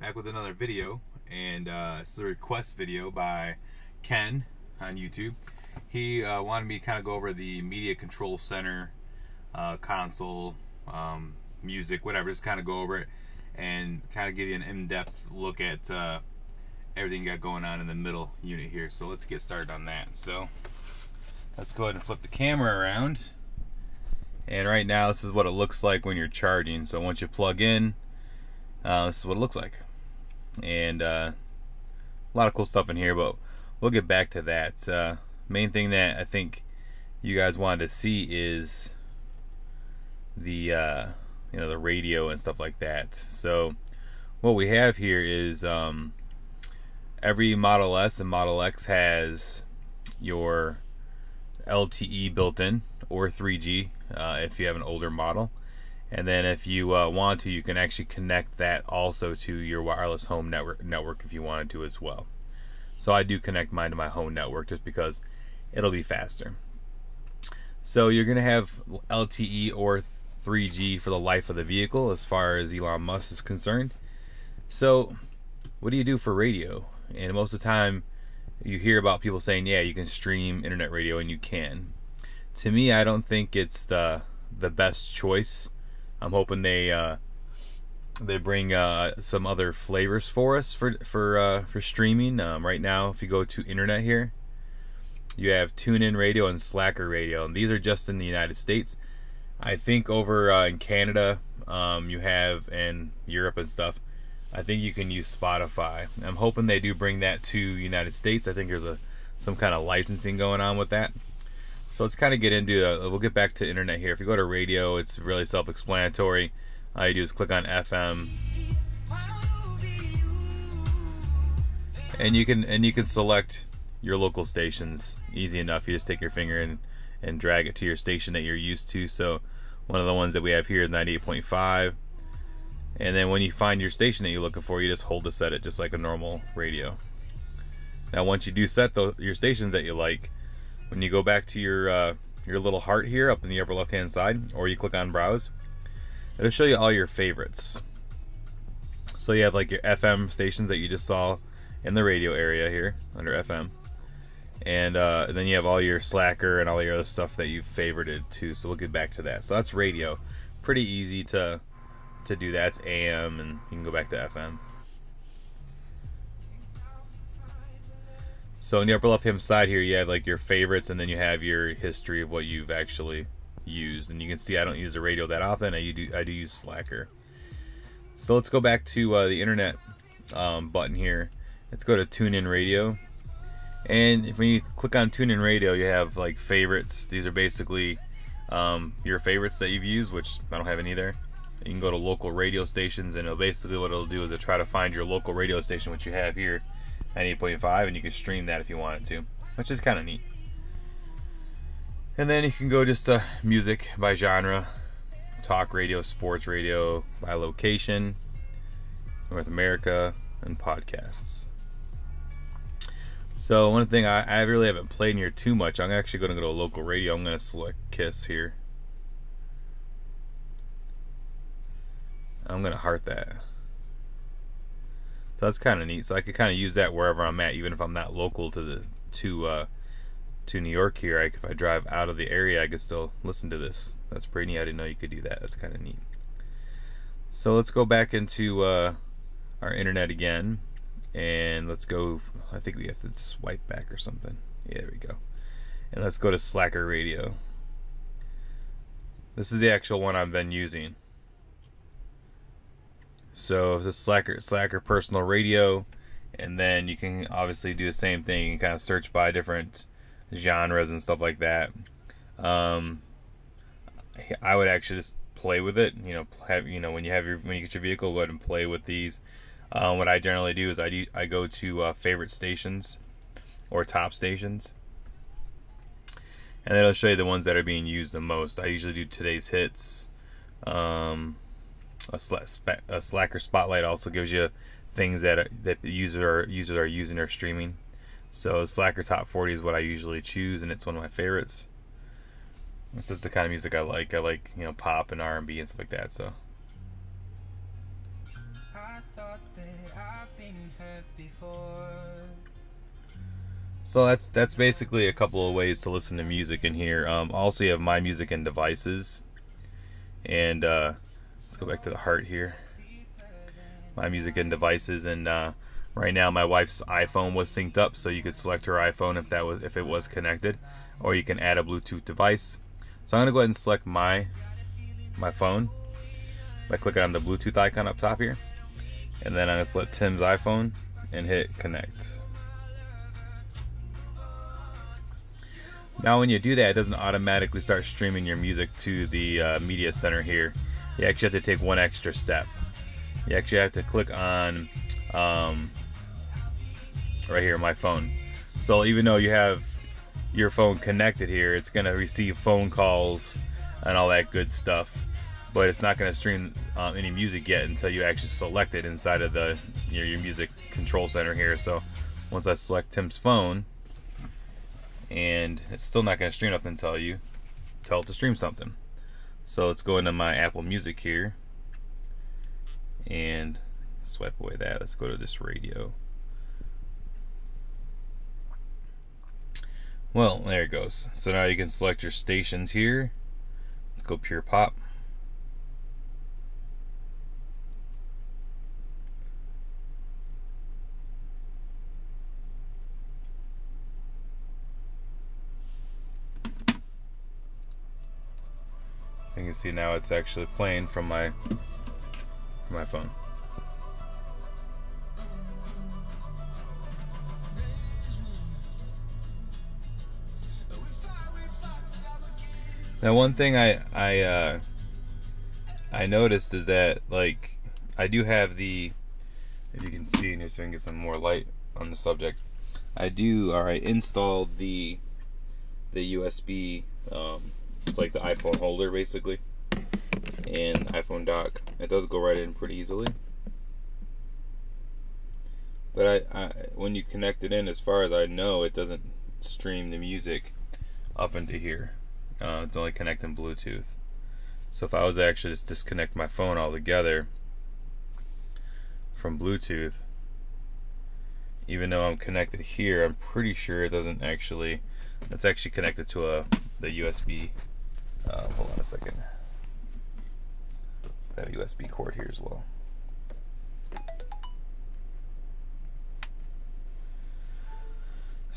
back with another video, and uh, is a request video by Ken on YouTube. He uh, wanted me to kind of go over the Media Control Center uh, console, um, music, whatever, just kind of go over it and kind of give you an in-depth look at uh, everything you got going on in the middle unit here. So let's get started on that. So let's go ahead and flip the camera around. And right now, this is what it looks like when you're charging. So once you plug in, uh, this is what it looks like. And uh, a lot of cool stuff in here, but we'll get back to that. Uh, main thing that I think you guys wanted to see is the uh, you know the radio and stuff like that. So what we have here is um, every Model S and Model X has your LTE built in or 3G uh, if you have an older model. And then if you uh, want to, you can actually connect that also to your wireless home network network if you wanted to as well. So I do connect mine to my home network just because it'll be faster. So you're going to have LTE or 3G for the life of the vehicle as far as Elon Musk is concerned. So what do you do for radio? And most of the time you hear about people saying, yeah, you can stream internet radio and you can. To me, I don't think it's the the best choice I'm hoping they uh, they bring uh, some other flavors for us for for uh, for streaming. Um, right now, if you go to internet here, you have TuneIn Radio and Slacker Radio, and these are just in the United States. I think over uh, in Canada, um, you have and Europe and stuff. I think you can use Spotify. I'm hoping they do bring that to United States. I think there's a some kind of licensing going on with that. So let's kind of get into uh, we'll get back to internet here. If you go to radio, it's really self-explanatory. All you do is click on FM, and you can and you can select your local stations. Easy enough. You just take your finger and and drag it to your station that you're used to. So one of the ones that we have here is 98.5. And then when you find your station that you're looking for, you just hold to set it just like a normal radio. Now once you do set the, your stations that you like, when you go back to your uh, your little heart here up in the upper left hand side or you click on browse it'll show you all your favorites. So you have like your FM stations that you just saw in the radio area here under FM and, uh, and then you have all your slacker and all your other stuff that you've favorited too so we'll get back to that. So that's radio. Pretty easy to to do that. It's AM and you can go back to FM So in the upper left hand side here, you have like your favorites, and then you have your history of what you've actually used. And you can see I don't use the radio that often. I do I do use Slacker. So let's go back to uh, the internet um, button here. Let's go to TuneIn Radio. And when you click on TuneIn Radio, you have like favorites. These are basically um, your favorites that you've used, which I don't have any there. You can go to local radio stations, and basically what it'll do is it'll try to find your local radio station, which you have here 98.5 and you can stream that if you wanted to, which is kind of neat. And then you can go just to music by genre, talk radio, sports radio by location, North America, and podcasts. So one thing I, I really haven't played in here too much. I'm actually going to go to a local radio. I'm going to select Kiss here. I'm going to heart that. That's kind of neat. So I could kind of use that wherever I'm at, even if I'm not local to the to uh, to New York here. I, if I drive out of the area, I could still listen to this. That's pretty neat. I didn't know you could do that. That's kind of neat. So let's go back into uh, our internet again, and let's go. I think we have to swipe back or something. Yeah, there we go. And let's go to Slacker Radio. This is the actual one I've been using. So it's a Slacker Slacker personal radio, and then you can obviously do the same thing and kind of search by different genres and stuff like that. Um, I would actually just play with it. You know, have you know when you have your when you get your vehicle, go ahead and play with these. Um, what I generally do is I do, I go to uh, favorite stations or top stations, and it'll show you the ones that are being used the most. I usually do today's hits. Um, a, a Slacker Spotlight also gives you things that that the user users are using or streaming. So Slacker Top 40 is what I usually choose, and it's one of my favorites. It's just the kind of music I like. I like you know pop and R&B and stuff like that. So. So that's that's basically a couple of ways to listen to music in here. Um, also, you have my music and devices, and uh, let's go back to the heart here. My music and devices, and uh, right now my wife's iPhone was synced up, so you could select her iPhone if that was if it was connected, or you can add a Bluetooth device. So I'm gonna go ahead and select my my phone by clicking on the Bluetooth icon up top here, and then I'm gonna select Tim's iPhone and hit connect. Now when you do that, it doesn't automatically start streaming your music to the uh, media center here. You actually have to take one extra step. You actually have to click on um, right here, my phone. So even though you have your phone connected here, it's gonna receive phone calls and all that good stuff. But it's not gonna stream uh, any music yet until you actually select it inside of the your, your music control center here. So once I select Tim's phone, and it's still not going to stream up until you tell it to stream something. So let's go into my Apple Music here and swipe away that. Let's go to this radio. Well, there it goes. So now you can select your stations here. Let's go pure pop. Can see now it's actually playing from my from my phone. Now one thing I I uh, I noticed is that like I do have the if you can see in here so I can get some more light on the subject. I do alright installed the the USB um, it's like the iPhone holder basically, and iPhone dock. It does go right in pretty easily. But I, I, when you connect it in, as far as I know, it doesn't stream the music up into here. Uh, it's only connecting Bluetooth. So if I was to actually just disconnect my phone altogether from Bluetooth, even though I'm connected here, I'm pretty sure it doesn't actually. It's actually connected to a the USB uh, hold on a second. I have a USB cord here as well.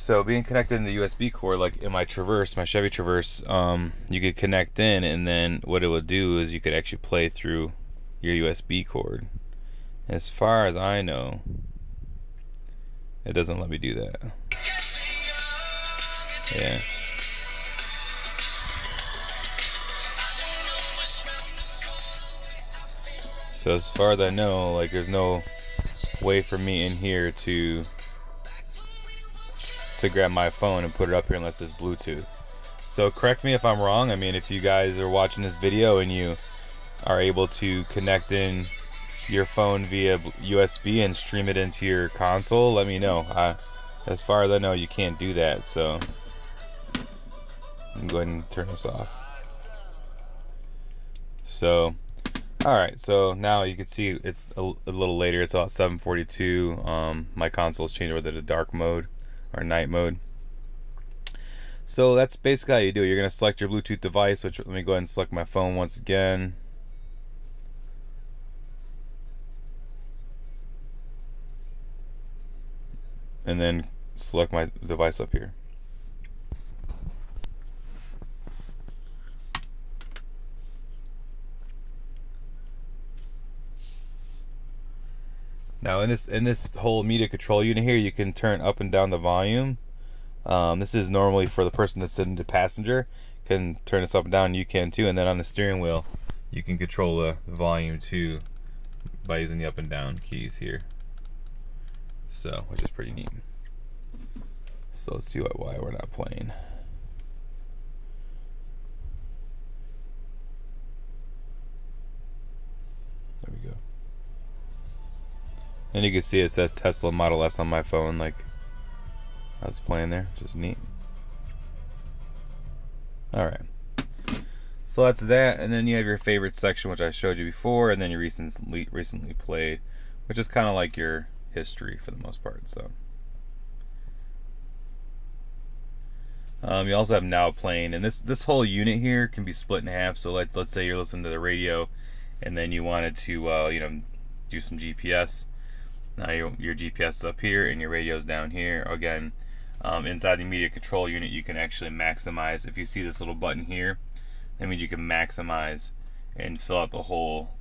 So being connected in the USB cord, like in my Traverse, my Chevy Traverse, um, you could connect in, and then what it would do is you could actually play through your USB cord. As far as I know, it doesn't let me do that. Yeah. So as far as I know, like there's no way for me in here to to grab my phone and put it up here unless it's Bluetooth. So correct me if I'm wrong. I mean, if you guys are watching this video and you are able to connect in your phone via USB and stream it into your console, let me know. I, as far as I know, you can't do that. So I'm going to turn this off. So Alright, so now you can see it's a, a little later. It's about 7:42. Um, my console's changed over to dark mode or night mode. So that's basically how you do it. You're going to select your Bluetooth device, which let me go ahead and select my phone once again. And then select my device up here. Now in this in this whole media control unit here, you can turn up and down the volume. Um, this is normally for the person that's sitting the passenger can turn this up and down. You can too, and then on the steering wheel, you can control the volume too by using the up and down keys here. So, which is pretty neat. So let's see what, why we're not playing. And you can see it says Tesla Model S on my phone, like I was playing there, just neat. Alright. So that's that, and then you have your favorite section, which I showed you before, and then your recently recently played, which is kind of like your history for the most part. So. Um, you also have now playing, and this this whole unit here can be split in half. So let's let's say you're listening to the radio, and then you wanted to uh, you know do some GPS. Now your your GPS is up here, and your radio is down here. Again, um, inside the media control unit, you can actually maximize. If you see this little button here, that means you can maximize and fill out the whole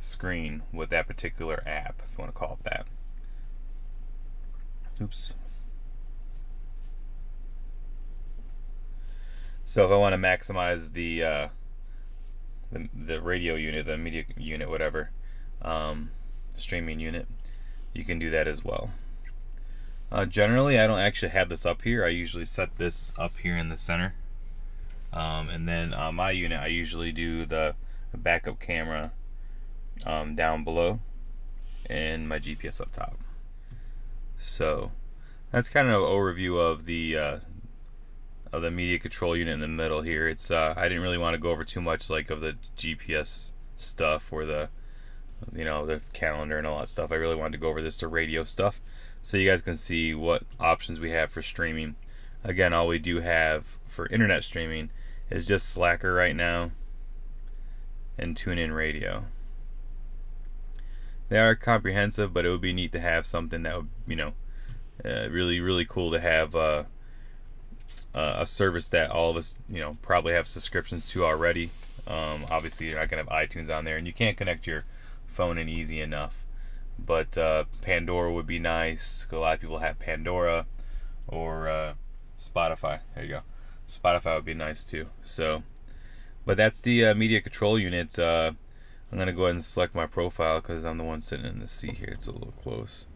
screen with that particular app, if you want to call it that. Oops. So if I want to maximize the, uh, the the radio unit, the media unit, whatever, um, streaming unit, you can do that as well. Uh, generally, I don't actually have this up here. I usually set this up here in the center. Um, and then on my unit, I usually do the backup camera um, down below and my GPS up top. So that's kind of an overview of the uh, of the media control unit in the middle here. It's uh, I didn't really want to go over too much like of the GPS stuff or the you know the calendar and all that stuff. I really wanted to go over this to radio stuff so you guys can see what options we have for streaming. Again, all we do have for internet streaming is just Slacker right now and TuneIn Radio. They are comprehensive, but it would be neat to have something that would, you know, uh, really, really cool to have uh, uh, a service that all of us, you know, probably have subscriptions to already. Um, obviously, you're not gonna have iTunes on there, and you can't connect your in easy enough. But uh, Pandora would be nice. A lot of people have Pandora or uh, Spotify. There you go. Spotify would be nice too. So, but that's the uh, media control unit. Uh, I'm gonna go ahead and select my profile because I'm the one sitting in the seat here. It's a little close.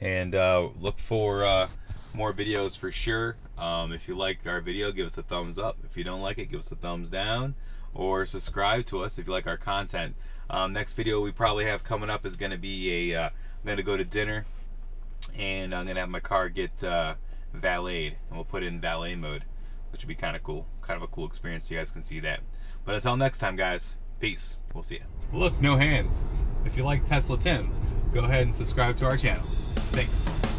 And uh, look for uh, more videos for sure. Um, if you like our video, give us a thumbs up. If you don't like it, give us a thumbs down or subscribe to us if you like our content. Um, next video we probably have coming up is going to be a. am going to go to dinner and I'm going to have my car get uh, valeted and we'll put it in valet mode, which would be kind of cool. Kind of a cool experience. So you guys can see that. But until next time, guys, peace. We'll see you. Look, no hands. If you like Tesla Tim, go ahead and subscribe to our channel. Thanks.